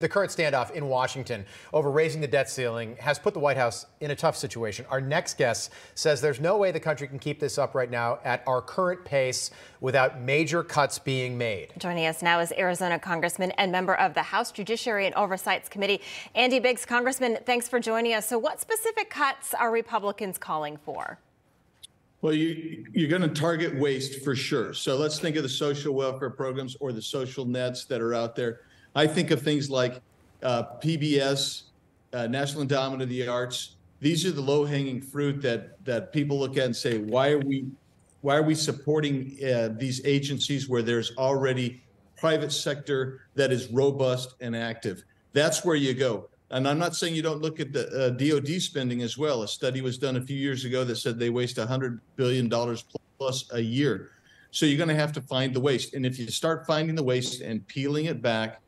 The current standoff in Washington over raising the debt ceiling has put the White House in a tough situation. Our next guest says there's no way the country can keep this up right now at our current pace without major cuts being made. Joining us now is Arizona Congressman and member of the House Judiciary and Oversight Committee, Andy Biggs. Congressman, thanks for joining us. So, what specific cuts are Republicans calling for? Well, you, you're going to target waste for sure. So let's think of the social welfare programs or the social nets that are out there. I think of things like uh, PBS, uh, National Endowment of the Arts. These are the low-hanging fruit that that people look at and say, why are we, why are we supporting uh, these agencies where there's already private sector that is robust and active? That's where you go. And I'm not saying you don't look at the uh, DoD spending as well. A study was done a few years ago that said they waste 100 billion dollars plus a year. So you're going to have to find the waste. And if you start finding the waste and peeling it back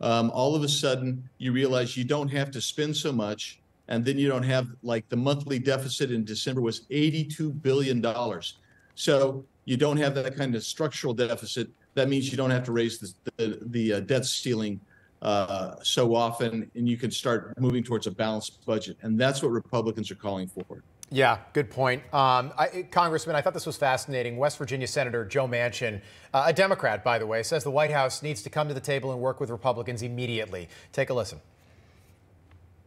um, all of a sudden you realize you don't have to spend so much and then you don't have like the monthly deficit in december was 82 billion dollars. So you don't have that kind of structural deficit. That means you don't have to raise the, the, the uh, debt ceiling uh, so often and you can start moving towards a balanced budget. And that's what republicans are calling for yeah, good point. Um, I, Congressman, I thought this was fascinating. West Virginia Senator Joe Manchin, uh, a Democrat, by the way, says the White House needs to come to the table and work with Republicans immediately. Take a listen.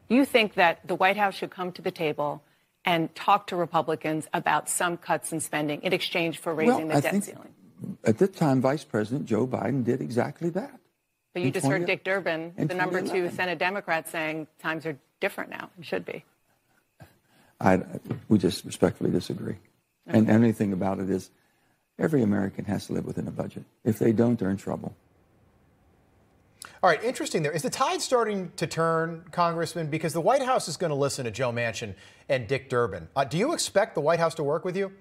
You think that the White House should come to the table and talk to Republicans about some cuts in spending in exchange for raising well, the I debt ceiling? At the time, Vice President Joe Biden did exactly that. But you just heard Dick Durbin, the number two Senate Democrat, saying times are different now. It should be. I, we just respectfully disagree. Okay. And anything about it is every American has to live within a budget. If they don't, they're in trouble. All right, interesting there. Is the tide starting to turn, Congressman? Because the White House is going to listen to Joe Manchin and Dick Durbin. Uh, do you expect the White House to work with you?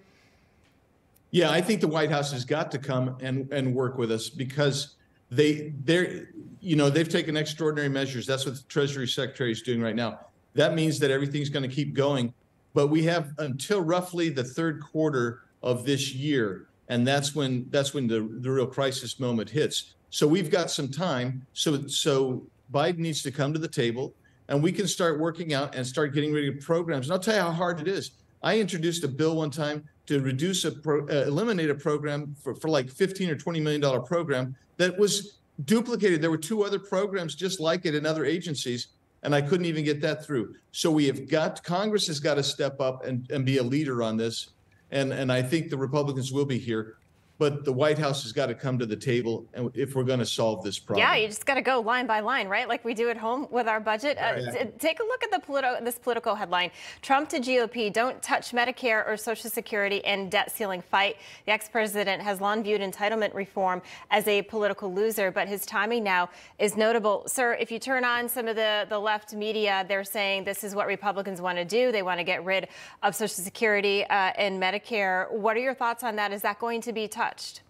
Yeah, I think the White House has got to come and, and work with us because they they're you know they've taken extraordinary measures. That's what the Treasury Secretary is doing right now. That means that everything's going to keep going but we have until roughly the third quarter of this year, and that's when that's when the, the real crisis moment hits. So we've got some time. So so Biden needs to come to the table, and we can start working out and start getting ready to programs. And I'll tell you how hard it is. I introduced a bill one time to reduce a pro, uh, eliminate a program for, for like 15 or 20 million dollar program that was duplicated. There were two other programs just like it in other agencies and I couldn't even get that through. So we have got Congress has got to step up and, and be a leader on this, and and I think the Republicans will be here but the White House has got to come to the table if we're going to solve this problem. Yeah, you just got to go line by line, right? Like we do at home with our budget. Uh, take a look at the politi- this political headline: Trump to GOP, don't touch Medicare or Social Security and debt ceiling fight. The ex-president has long viewed entitlement reform as a political loser, but his timing now is notable. Sir, if you turn on some of the the left media, they're saying this is what Republicans want to do. They want to get rid of Social Security uh, and Medicare. What are your thoughts on that? Is that going to be tough? Touched?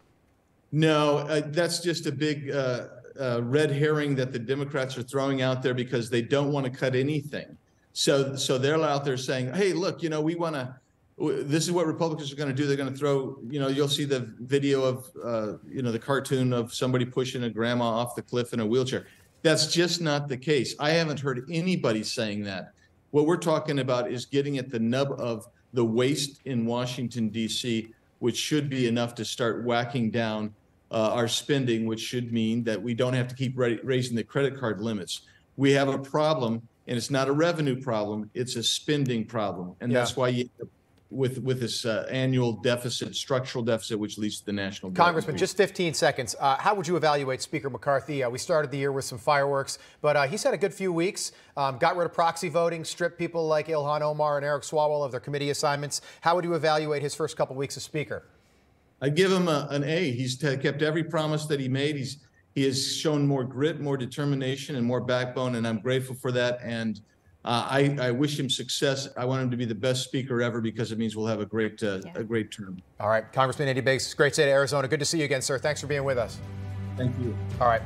No, uh, that's just a big uh, uh, red herring that the Democrats are throwing out there because they don't want to cut anything. So, so they're out there saying, "Hey, look, you know, we want to." This is what Republicans are going to do. They're going to throw, you know, you'll see the video of, uh, you know, the cartoon of somebody pushing a grandma off the cliff in a wheelchair. That's just not the case. I haven't heard anybody saying that. What we're talking about is getting at the nub of the waste in Washington, D.C., which should be enough to start whacking down uh, our spending, which should mean that we don't have to keep raising the credit card limits. We have a problem, and it's not a revenue problem; it's a spending problem, and yeah. that's why you with with this uh, annual deficit, structural deficit, which leads to the national debt. Congressman, just 15 seconds. Uh, how would you evaluate Speaker McCarthy? Uh, we started the year with some fireworks, but uh, he's had a good few weeks. Um, got rid of proxy voting, stripped people like Ilhan Omar and Eric Swalwell of their committee assignments. How would you evaluate his first couple weeks as Speaker? I'd give him a, an A. He's t- kept every promise that he made. He's he has shown more grit, more determination, and more backbone, and I'm grateful for that. And uh, I, I, wish him success. I want him to be the best speaker ever because it means we'll have a great uh, yeah. a great term. All right, Congressman Andy Biggs, great state of Arizona. Good to see you again, sir. Thanks for being with us. Thank you. All right.